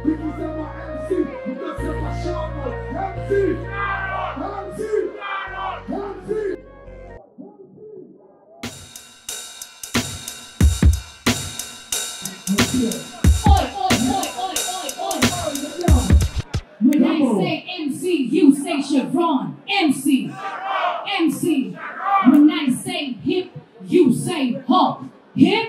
When I say MC, you say Sharon. MC. MC. When I say hip, you say hop. Hip.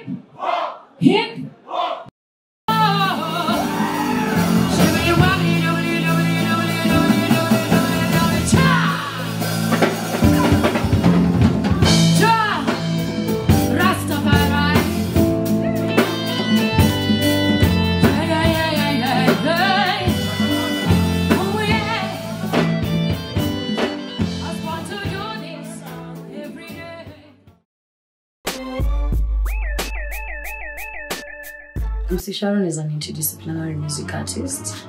Sharon is an interdisciplinary music artist,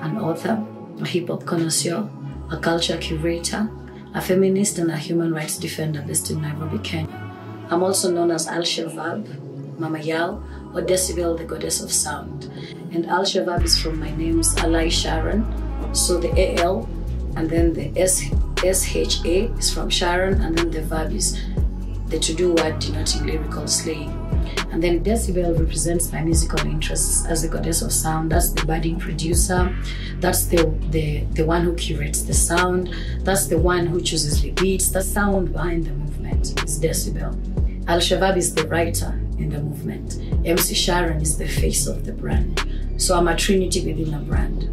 an author, a hip hop connoisseur, a culture curator, a feminist, and a human rights defender based in Nairobi, Kenya. I'm also known as Alshaverb, Mama Yao, or Decibelle, the goddess of sound. And Alshaverb is from my name's Alai Sharon, so the AL and then the S, SHA is from Sharon, and then the verb is the to do word denoting lyrical slaying. And then Decibelle represents my musical interests as the goddess of sound. That's the budding producer. That's the, the, the one who curates the sound. That's the one who chooses the beats. The sound behind the movement is Decibelle. Al Shabab is the writer in the movement. MC Sharon is the face of the brand. So I'm a trinity within a brand.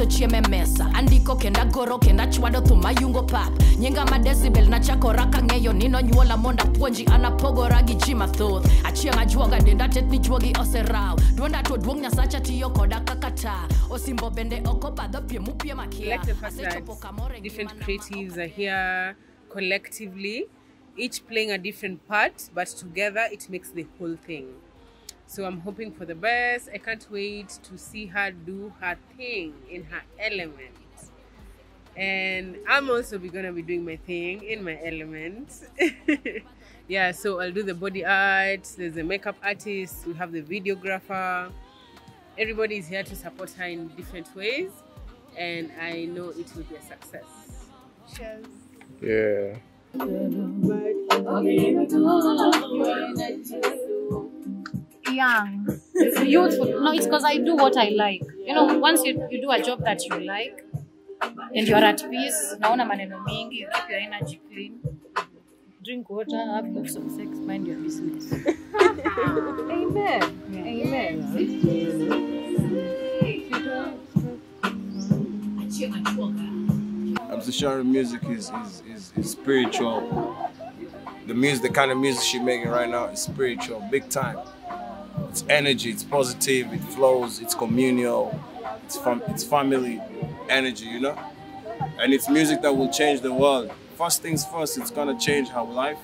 Emaketo chieme mesa. Andiko kenda goro kenda chwado thuma yungo pap. Nyinga ma decibel nachakora kang'eyo ni nonyuola monda puonji anapogora gi ji mathoth. Achieng' ajuoga denda tetni juogi oseraw dwonda to duong' nyasacha tiyo koda kaka ta osimbo bende ok obadho piem upiem makia akia asechopo kamoro different creatives are here collectively, each playing a different part, but together it makes the whole thing. So I'm hoping for the best. I can't wait to see her do her thing in her element. And I'm also gonna be doing my thing in my element. yeah, so I'll do the body art, there's a makeup artist, we have the videographer. Everybody is here to support her in different ways, and I know it will be a success. Cheers. Yeah. Young. It's youthful. No, it's because I do what I like. You know, once you, you do a job that you like and you're at peace, naona maneno mingi, you keep your energy clean. Drink water, have love some sex, mind your business. Amen. Amen. MC Sharon music is, is, is, is spiritual. The music, the kind of music she's making right now is spiritual, big time. It's energy, it's positive, it flows, it's communal, it's fam- it's family energy, you know? And it's music that will change the world. First things first, it's gonna change our life,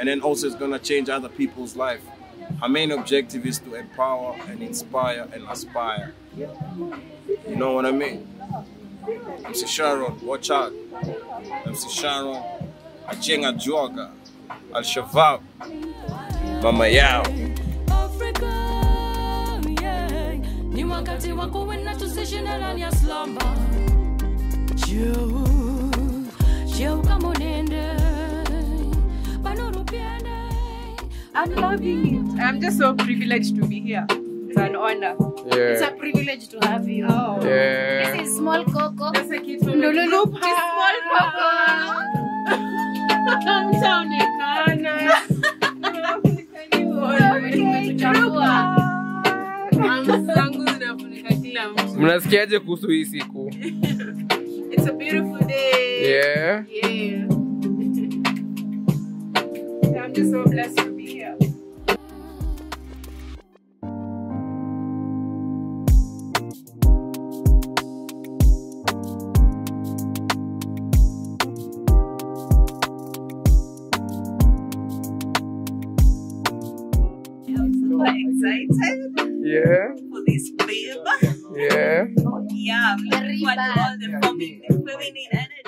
and then also it's gonna change other people's life. Our main objective is to empower and inspire and aspire. You know what I mean? MC Sharon, watch out. MC Sharon, Achieng Ajuoga, Al Shabab, Mama Yao. Wakati wa kuwina tusishinde ndani ya slumber. jeu jeu kama unende, panuru piende. I'm loving it. I'm just so privileged to be here. It's an honor. It's a privilege to have you. Oh. Yeah. This is Small Coco. That's a kid from Lulu Small Coco. mnasikiaje kuhusu hii siku It's a beautiful day. yeah Yeah. I'm just so blessed to be here. excited yeah for this film. Yeah Yeah, I'm looking forward to all the femi- feminine energy.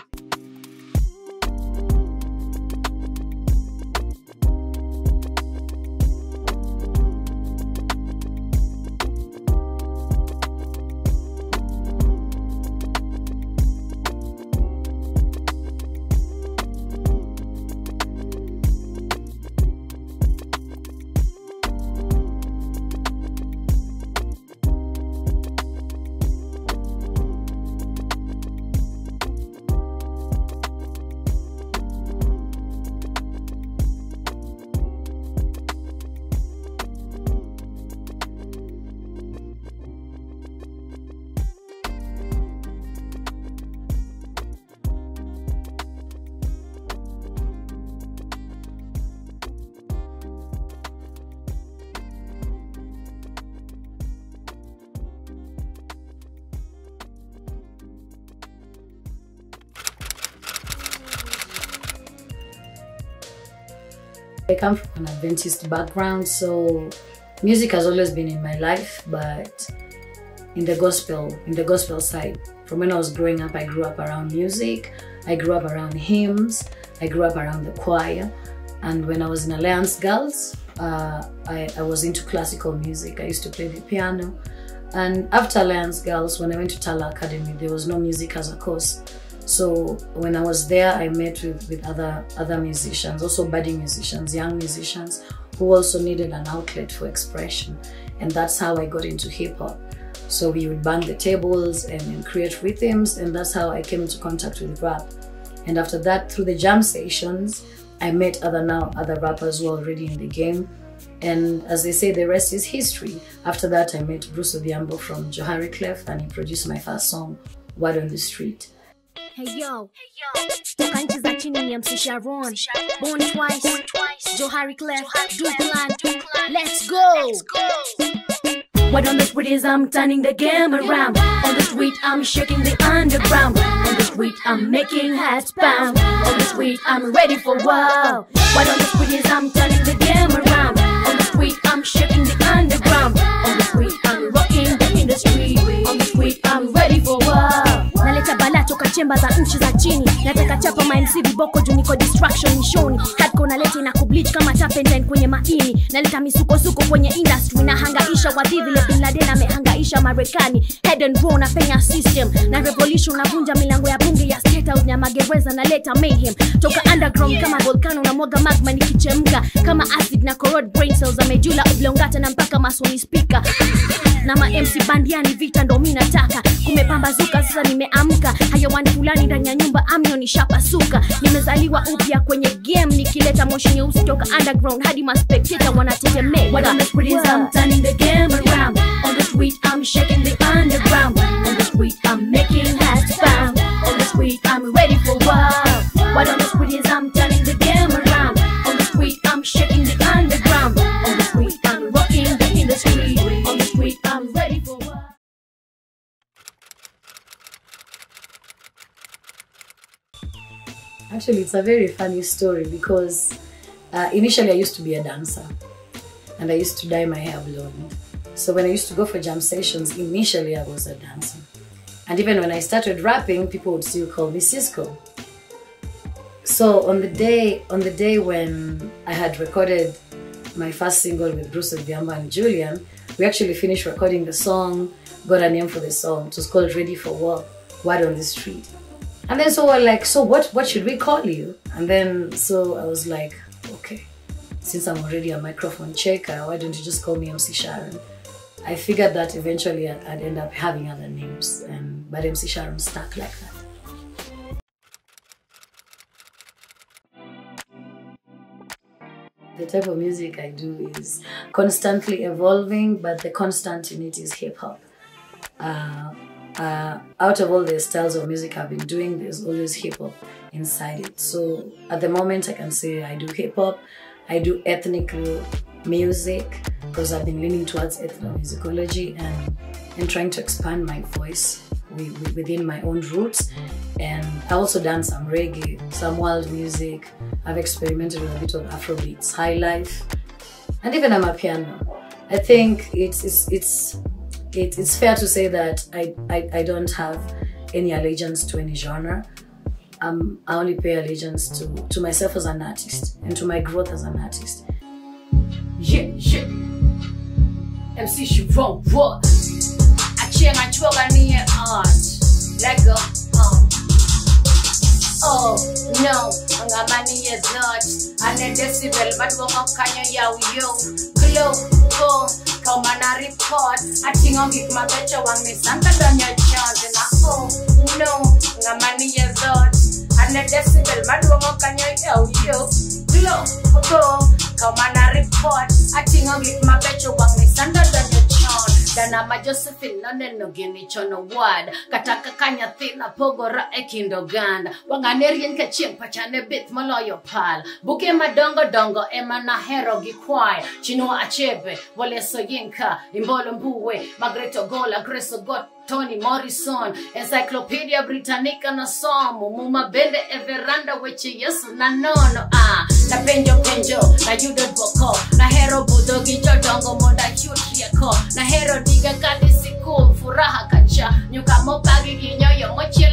I come from an Adventist background, so music has always been in my life, but in the gospel, in the gospel side. From when I was growing up, I grew up around music, I grew up around hymns, I grew up around the choir. And when I was in Alliance Girls, uh, I, I was into classical music. I used to play the piano. And after Alliance Girls, when I went to Tala Academy, there was no music as a course. So when I was there, I met with, with other other musicians, also budding musicians, young musicians who also needed an outlet for expression. And that's how I got into hip hop. So we would bang the tables and, and create rhythms, and that's how I came into contact with rap. And after that, through the jam sessions, I met other now other rappers who are already in the game. And as they say, the rest is history. After that, I met Bruce Odhiambo from Johari Clef, and he produced my first song, Word on the Street. Hey yo, toka nchi za chini ni MC Sharon, born twice, Johari Clef, Dukeland, let's go. Word on the street is I'm turning the game around. On the street I'm shaking the underground. On the street I'm making hats pound. On the street I'm ready for wow. Word on the street is I'm turning the game around. On the street I'm shaking the underground. Chemba za nchi za chini. Nataka chapa mamc viboko juu niko distraction nishoni. Hardcore naleta ina kubleach kama tapenden kwenye maini. Naleta misukosuko kwenye industry na hangaisha wadhi vile Bin Laden amehangaisha Marekani. Head and roll na penya system na revolution navunja milango ya bunge ya state house na magereza naleta mayhem toka underground kama volcano na mwaga magma nikichemka kama acid na corrode brain cells amejula oblongata na mpaka masoni speaker na ma MC bandiani vita ndo mi nataka. Kumepambazuka sasa nimeamka. Hayawani fulani ndani ya nyumba amyo nishapasuka. Nimezaliwa upya kwenye game nikileta moshi nyeusi toka underground hadi maspectator wanatetemeka. What I'm turning the game around. On the street I'm shaking the underground Actually, it's a very funny story because uh, initially I used to be a dancer and I used to dye my hair blonde. So when I used to go for jam sessions, initially I was a dancer. And even when I started rapping, people would still call me Sisqo. So on the day on the day when I had recorded my first single with Bruce Odhiambo and Julian, we actually finished recording the song, got a name for the song. It was called Ready for War, Word on the Street. And then so we're like, so what what should we call you? And then so I was like, okay, since I'm already a microphone checker, why don't you just call me MC Sharon? I figured that eventually I'd, end up having other names, and but MC Sharon stuck like that. The type of music I do is constantly evolving, but the constant in it is hip hop. Uh, uh, out of all the styles of music I've been doing, there's always hip hop inside it. So at the moment, I can say I do hip hop, I do ethnic music because I've been leaning towards ethnomusicology and and trying to expand my voice wi- wi- within my own roots. And I also done some reggae, some world music. I've experimented with a bit of Afrobeats, high life, and even I'm a piano. I think it's it's it's it, it's fair to say that I, I I don't have any allegiance to any genre. Um, I only pay allegiance to to myself as an artist and to my growth as an artist. Yeah, yeah. MC Sharon, what? Achia ngachuoka niye art. Let go. Uh. Oh no, ngamani ye thought. Ane decibel madwongo kanyo yaw yo. Glow, go, kama na report. Atingo gik mabecho wang ni santa donyo chon. Na oh no, ngamani ye thought. Ane decibel madwongo kanyo yaw yo. Glow, go, kama na report. Atingo gik mabecho wang ni santa chon. Dana ma Josephine noneno gini chono wad. Kata kaka nyathi napogora e kind oganda. Wang'ane rien ka chieng' pachane bith moloyo pal. Buke madongo dongo ema nahero gi kwayo chinua achebe waleso yinka imbolo mbuwe magret ogola grace ogot Tony Morrison, Encyclopedia Britannica na somo, muma bende e veranda weche Yesu na nono ah, na penjo penjo, na yudo dwoko, na hero budho gi jodongo monda na hero diga kandi siku furaha kacha. Nyuka mopagi kinyoyo mochi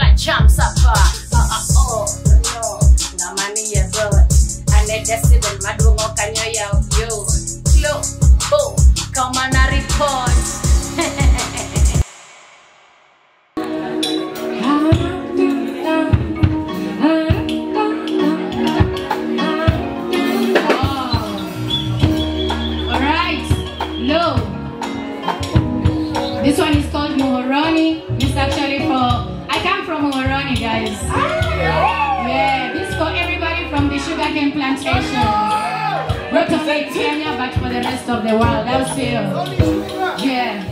the rest of the world. I'll see you. Yeah.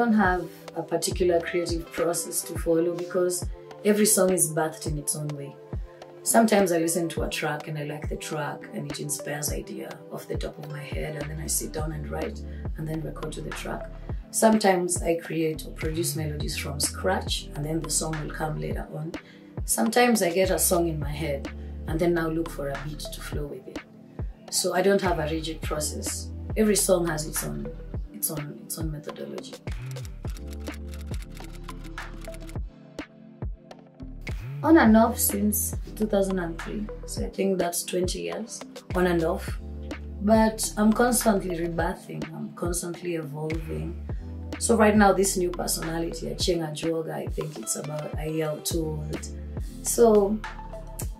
Don't have a particular creative process to follow because every song is birthed in its own way. Sometimes I listen to a track and I like the track and it inspires idea off the top of my head and then I sit down and write and then record to the track. Sometimes I create or produce melodies from scratch and then the song will come later on. Sometimes I get a song in my head and then now look for a beat to flow with it. So I don't have a rigid process. Every song has its own its own its own methodology. On and off since 2003. So I think that's 20 years on and off. But I'm constantly rebirthing, I'm constantly evolving. So right now, this new personality, Achieng Ajuoga, I think it's about a year or two old. So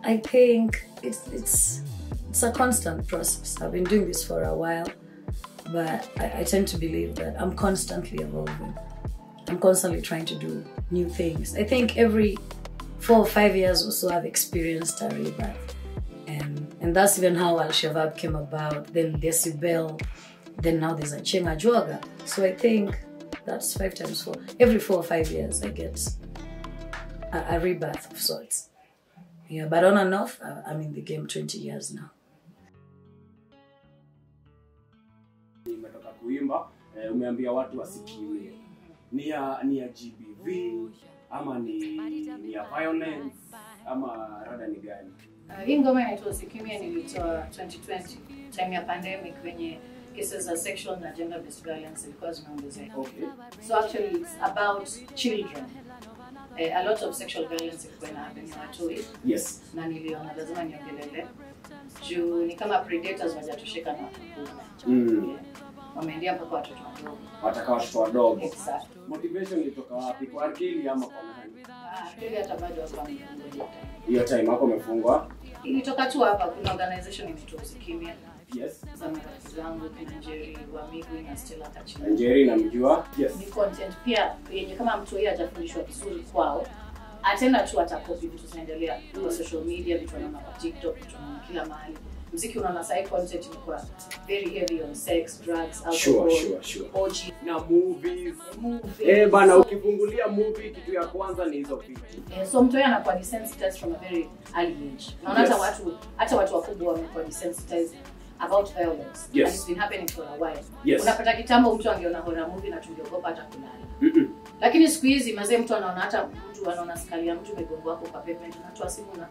I think it's it's it's a constant process. I've been doing this for a while, but I, I tend to believe that I'm constantly evolving. I'm constantly trying to do new things. I think every four or five years or so I've experienced a rebirth. And and that's even how Alshaverb came about, then Decibelle, then now there's Achieng Ajuoga. So I think that's five times four. Every four or five years I get a, a rebirth of sorts. Yeah, but on and off, I'm in the game 20 years now. Nimetoka kuimba e, umeambia watu wasikie Ni ya ni ya GBV ama ni, ni ya violence ama rada ni gani? Uh, hii ngoma inaitwa Usikimya nilitoa 2020 time ya pandemic wenye cases za sexual na gender based violence zilikuwa zinaongezeka. Okay. So actually it's about children. Uh, a lot of sexual violence ilikuwa ina happen ya watoi Yes. na niliona lazima niongelele juu ni kama predators wajatosheka na wakubwa. Mm. Yeah. Wameendia mpaka watoto wadogo. Wataka watoto wadogo. Exactly. Motivation ilitoka wapi? Kwa akili ama kwa nani? Ah, hata bado hapa. Hiyo time hapo umefungwa. Ilitoka tu hapa kuna organization inaitwa Usikimya Yes. za marafiki zangu kina Njeri wa Migwi na Stella Kachina. Njeri namjua. Yes. ni content pia yenye kama mtu yeye hajafundishwa vizuri kwao atenda tu atakopi vitu zinaendelea kwa social media vitu anaona kwa tiktok vitu anaona kila mahali mziki unaona sahii content imekuwa very heavy on sex drugs alcohol Sure, sure, sure. OG Na movies. movies. Eh bana, So- ukifungulia movie kitu ya kwanza ni hizo vitu. Eh, so mtu yeye anakuwa desensitized from a very early age naona hata Yes. watu hata watu wakubwa wamekuwa desensitized about violence Yes. and it's been happening for a while Yes. unapata kitambo mtu angeona horror movie na tungeogopa hata kulala Mm-mm. Lakini siku hizi mazee mtu anaona hata mtu anaona skali ya mtu mgongo wako kwa pavement unatoa simu na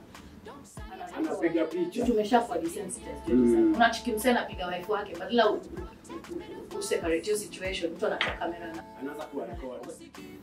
Anapiga picha. tumeshakuwa desensitized Mm. unachiki msee anapiga wife wake badala u- u- u- useparate situation mtu anatoa kamera na Anaanza kuwa record.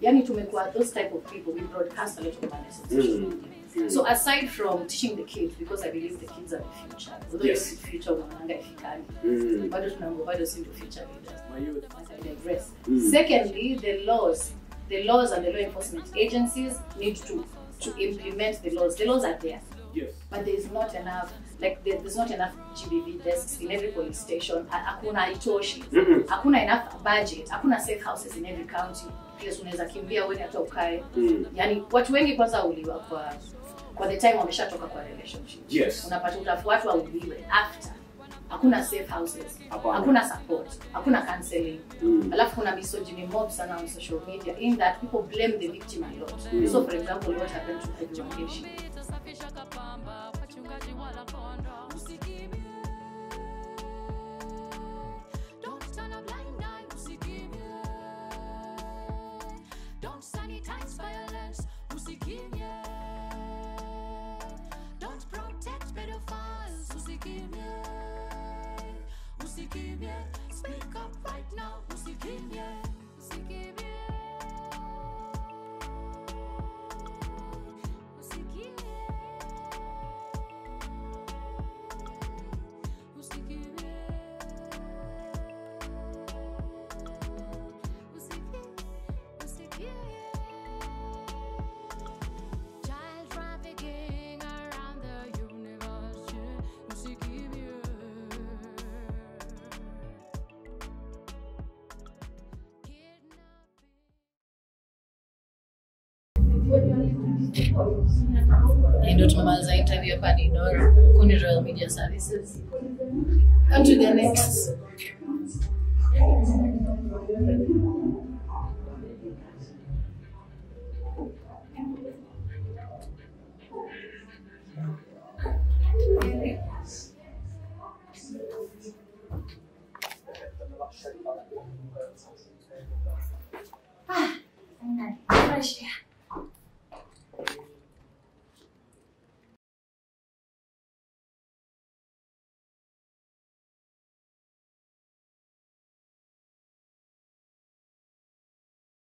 yani tumekuwa those type of people we broadcast a lot of messages Mm. Mm. so aside from teaching the kids because i believe the kids are the future although Yes. the future unaonanga ifikani Mm. bado tunaongo, bado si the future leaders My youth. Digress. Mm. Secondly, the laws, the laws and the law enforcement agencies need to to implement the laws. The laws are there, Yes. but there is not enough. Like there, there's not enough GBV desks in every police station. akuna itoshi akuna. Hakuna enough budget. akuna safe houses in every county. Place unaweza kimbia wewe hata ukae. Mm. Yani watu wengi kwanza uliwa kwa kwa the time wameshatoka kwa relationship. Yes. Unapata utafuatwa uliwe after. Hakuna safe houses. Hakuna support. Hakuna counseling. Mm. alafu kuna misogyny mob sana on social media in that people blame the victim a lot Mm. so for example what happened to Ivy up ndio tumemaliza interview hapa Didora kuni Royal Media Services. On to the next. Ah.